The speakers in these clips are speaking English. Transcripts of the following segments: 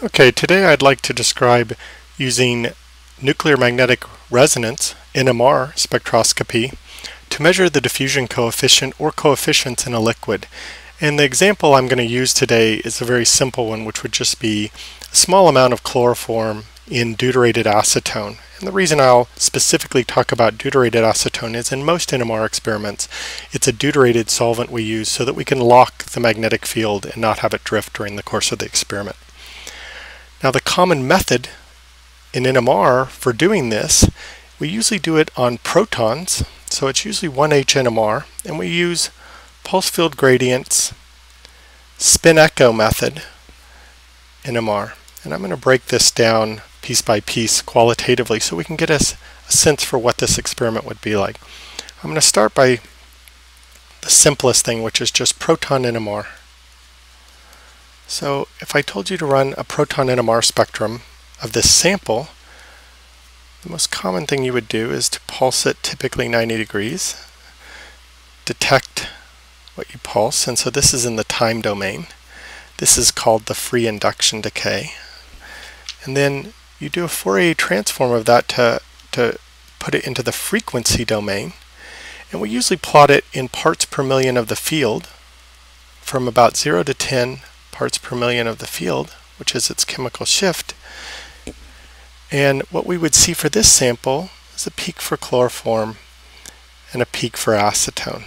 Okay, today I'd like to describe using nuclear magnetic resonance, NMR spectroscopy, to measure the diffusion coefficient or coefficients in a liquid. And the example I'm going to use today is a very simple one, which would just be a small amount of chloroform in deuterated acetone. And the reason I'll specifically talk about deuterated acetone is in most NMR experiments, it's a deuterated solvent we use so that we can lock the magnetic field and not have it drift during the course of the experiment. Now the common method in NMR for doing this, we usually do it on protons, so it's usually 1H NMR, and we use pulse field gradients, spin echo method, NMR. And I'm going to break this down piece by piece qualitatively so we can get a sense for what this experiment would be like. I'm going to start by the simplest thing, which is just proton NMR. So if I told you to run a proton NMR spectrum of this sample, the most common thing you would do is to pulse it typically 90 degrees, detect what you pulse, and so this is in the time domain. This is called the free induction decay. And then you do a Fourier transform of that to, to put it into the frequency domain. And we usually plot it in parts per million of the field from about 0 to 10 parts per million of the field, which is its chemical shift. And what we would see for this sample is a peak for chloroform and a peak for acetone.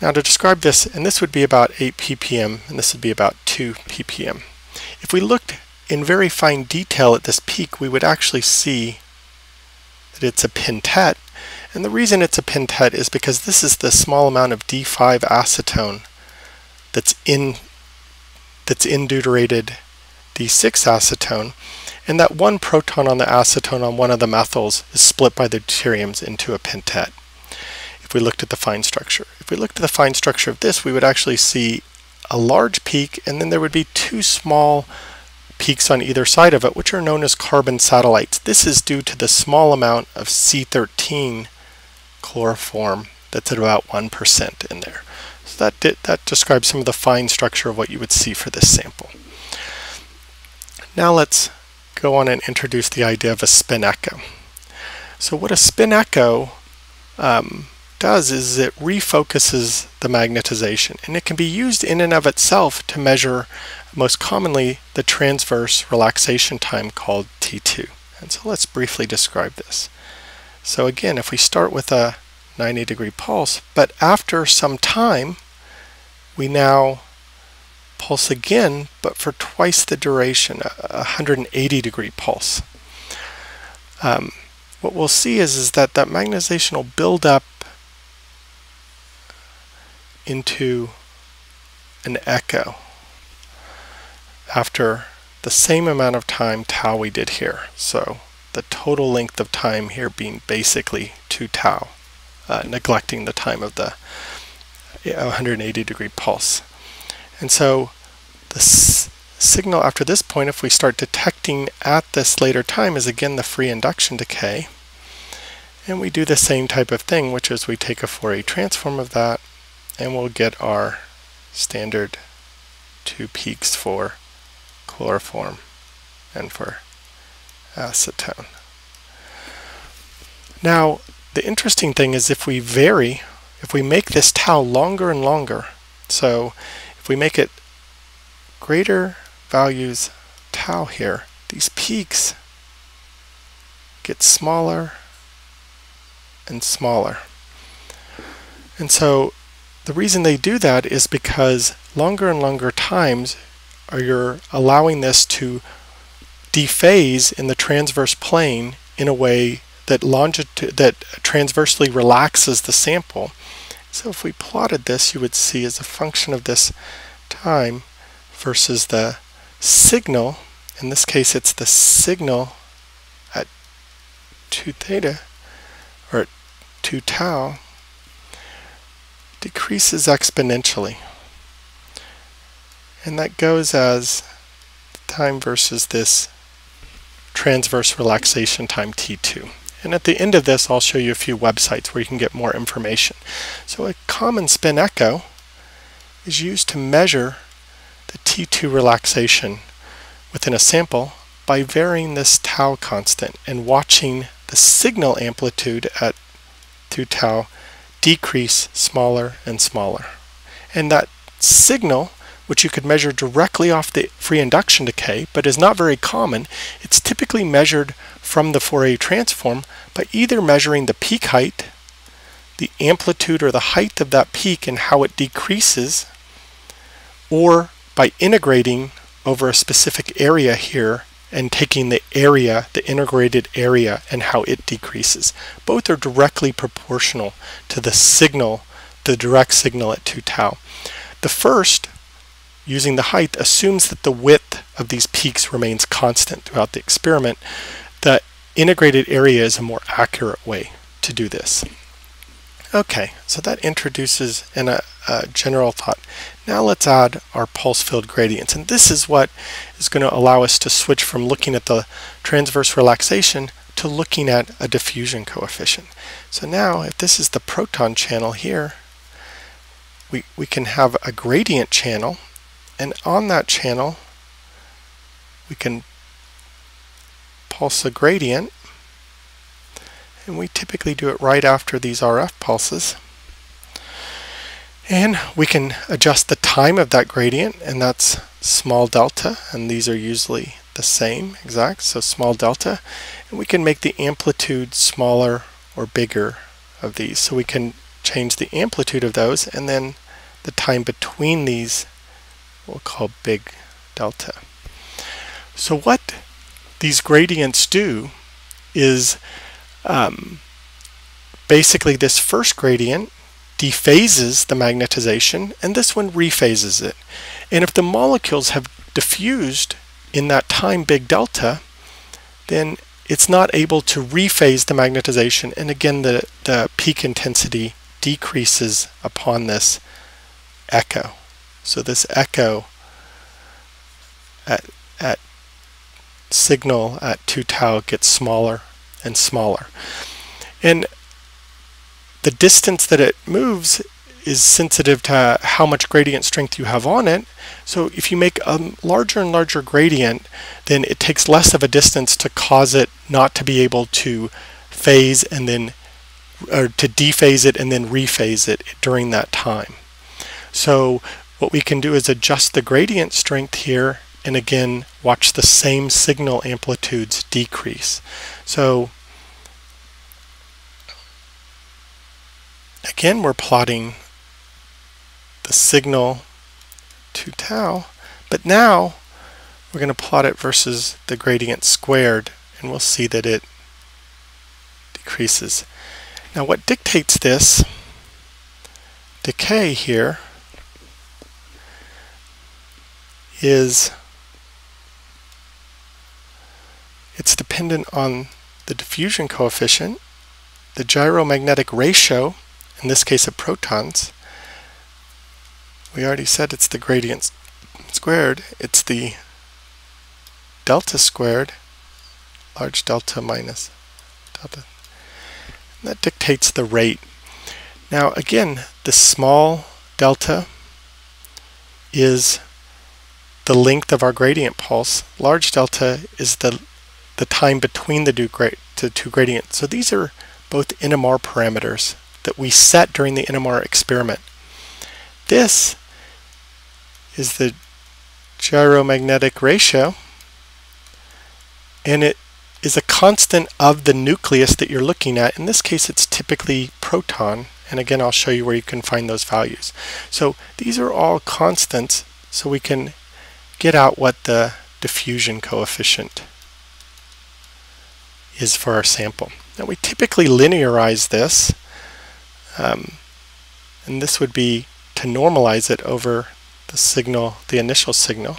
Now to describe this, and this would be about 8 ppm, and this would be about 2 ppm. If we looked in very fine detail at this peak, we would actually see that it's a pentet. And the reason it's a pentet is because this is the small amount of D5 acetone that's in that's in deuterated D6 acetone, and that one proton on the acetone on one of the methyls is split by the deuteriums into a pentet. If we looked at the fine structure. If we looked at the fine structure of this, we would actually see a large peak, and then there would be two small peaks on either side of it, which are known as carbon satellites. This is due to the small amount of C13 chloroform that's at about 1% in there. That, did, that describes some of the fine structure of what you would see for this sample. Now let's go on and introduce the idea of a spin echo. So what a spin echo um, does is it refocuses the magnetization and it can be used in and of itself to measure most commonly the transverse relaxation time called T2. And so let's briefly describe this. So again, if we start with a 90 degree pulse, but after some time, we now pulse again, but for twice the duration, a 180 degree pulse. Um, what we'll see is, is that that magnetization will build up into an echo after the same amount of time tau we did here. So the total length of time here being basically 2 tau uh, neglecting the time of the 180 degree pulse. And so the signal after this point, if we start detecting at this later time, is again the free induction decay. And we do the same type of thing, which is we take a Fourier transform of that, and we'll get our standard two peaks for chloroform and for acetone. Now, the interesting thing is if we vary, if we make this tau longer and longer, so if we make it greater values tau here, these peaks get smaller and smaller. And so the reason they do that is because longer and longer times are you're allowing this to dephase in the transverse plane in a way that that transversely relaxes the sample. So if we plotted this, you would see as a function of this time versus the signal, in this case it's the signal at 2 theta, or 2 tau, decreases exponentially. And that goes as time versus this transverse relaxation time t2. And at the end of this, I'll show you a few websites where you can get more information. So a common spin echo is used to measure the T2 relaxation within a sample by varying this tau constant and watching the signal amplitude at 2 tau decrease smaller and smaller. And that signal, which you could measure directly off the free induction decay, but is not very common, it's typically measured from the Fourier transform by either measuring the peak height, the amplitude or the height of that peak and how it decreases, or by integrating over a specific area here and taking the area, the integrated area, and how it decreases. Both are directly proportional to the signal, the direct signal at 2 tau. The first, using the height, assumes that the width of these peaks remains constant throughout the experiment. The integrated area is a more accurate way to do this. Okay, so that introduces in a, a, general thought. Now let's add our pulse field gradients. And this is what is going to allow us to switch from looking at the transverse relaxation to looking at a diffusion coefficient. So now if this is the proton channel here, we, we can have a gradient channel and on that channel we can pulse a gradient and we typically do it right after these RF pulses. And we can adjust the time of that gradient, and that's small delta, and these are usually the same exact, so small delta. And we can make the amplitude smaller or bigger of these. So we can change the amplitude of those, and then the time between these we'll call big delta. So what these gradients do is um, basically, this first gradient dephases the magnetization, and this one rephases it. And if the molecules have diffused in that time big delta, then it's not able to rephase the magnetization, and again, the, the peak intensity decreases upon this echo. So this echo at, at signal at 2 tau gets smaller and smaller. And the distance that it moves is sensitive to how much gradient strength you have on it. So if you make a larger and larger gradient, then it takes less of a distance to cause it not to be able to phase and then or to dephase it and then rephase it during that time. So what we can do is adjust the gradient strength here and again watch the same signal amplitudes decrease. So again we're plotting the signal to tau, but now we're going to plot it versus the gradient squared and we'll see that it decreases. Now what dictates this decay here is it's dependent on the diffusion coefficient, the gyromagnetic ratio, in this case of protons. We already said it's the gradient squared. It's the delta squared, large delta minus delta. And that dictates the rate. Now again, the small delta is the length of our gradient pulse. Large delta is the the time between the two, the two gradients. So these are both NMR parameters that we set during the NMR experiment. This is the gyromagnetic ratio and it is a constant of the nucleus that you're looking at. In this case it's typically proton and again I'll show you where you can find those values. So these are all constants so we can get out what the diffusion coefficient is for our sample. Now we typically linearize this, um, and this would be to normalize it over the signal, the initial signal.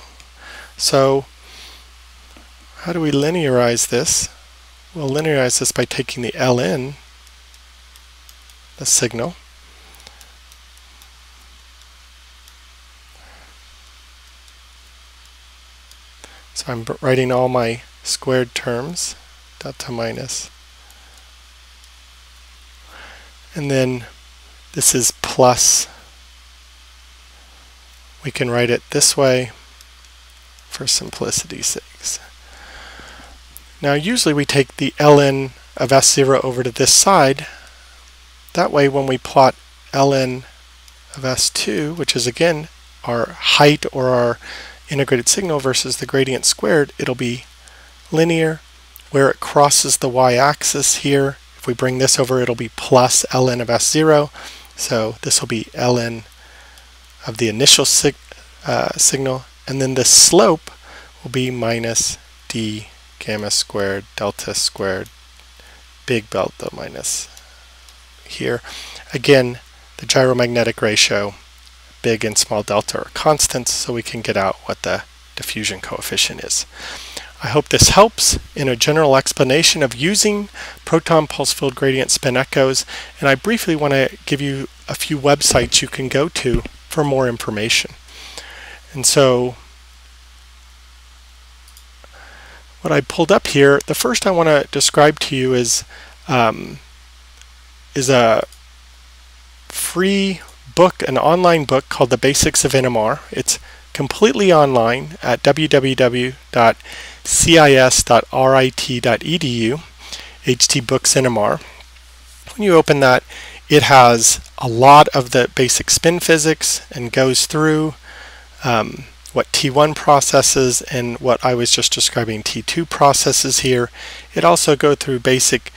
So how do we linearize this? We'll linearize this by taking the ln, the signal, I'm writing all my squared terms delta minus. And then this is plus. We can write it this way. for simplicity's sake. Now usually we take the ln of S0 over to this side. That way when we plot ln of S2, which is again our height or our integrated signal versus the gradient squared, it'll be linear. Where it crosses the y-axis here, if we bring this over, it'll be plus ln of S0. So this will be ln of the initial sig uh, signal, and then the slope will be minus d gamma squared delta squared big delta minus here. Again, the gyromagnetic ratio, big and small delta are constants, so we can get out what the diffusion coefficient is. I hope this helps in a general explanation of using proton pulse field gradient spin echoes, and I briefly want to give you a few websites you can go to for more information. And so what I pulled up here, the first I want to describe to you is um, is a free book, an online book called The Basics of NMR. It's completely online at www.cis.rit.edu, HT Books NMR. When you open that, it has a lot of the basic spin physics and goes through um, what T1 processes and what I was just describing T2 processes here. It also go through basic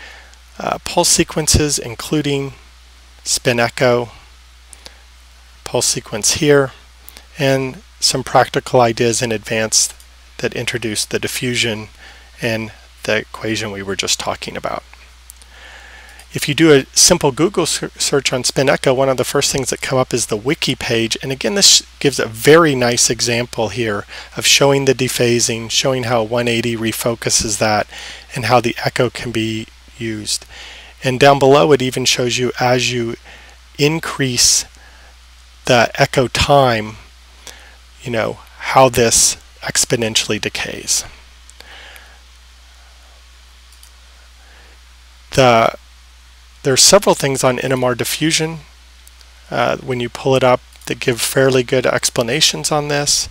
uh, pulse sequences including spin echo, pulse sequence here, and some practical ideas in advance that introduce the diffusion and the equation we were just talking about. If you do a simple Google search on spin echo, one of the first things that come up is the wiki page. And again, this gives a very nice example here of showing the dephasing, showing how 180 refocuses that, and how the echo can be used. And down below, it even shows you as you increase the echo time, you know, how this exponentially decays. The there are several things on NMR diffusion uh, when you pull it up that give fairly good explanations on this,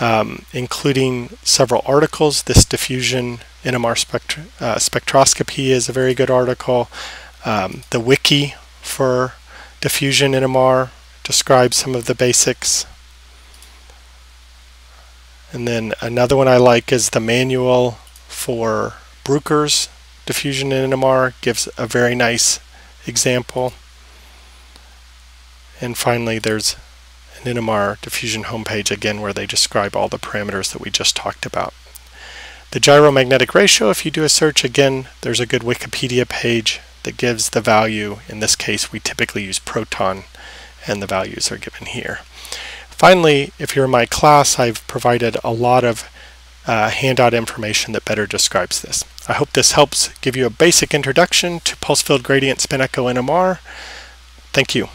um, including several articles. This diffusion NMR uh, spectroscopy is a very good article. Um, the wiki for diffusion NMR describes some of the basics. And then another one I like is the manual for Bruker's diffusion in NMR gives a very nice example. And finally, there's an NMR diffusion homepage again where they describe all the parameters that we just talked about. The gyromagnetic ratio, if you do a search again, there's a good Wikipedia page that gives the value. In this case, we typically use proton and the values are given here. Finally, if you're in my class, I've provided a lot of uh, handout information that better describes this. I hope this helps give you a basic introduction to pulse field gradient spin echo NMR. Thank you.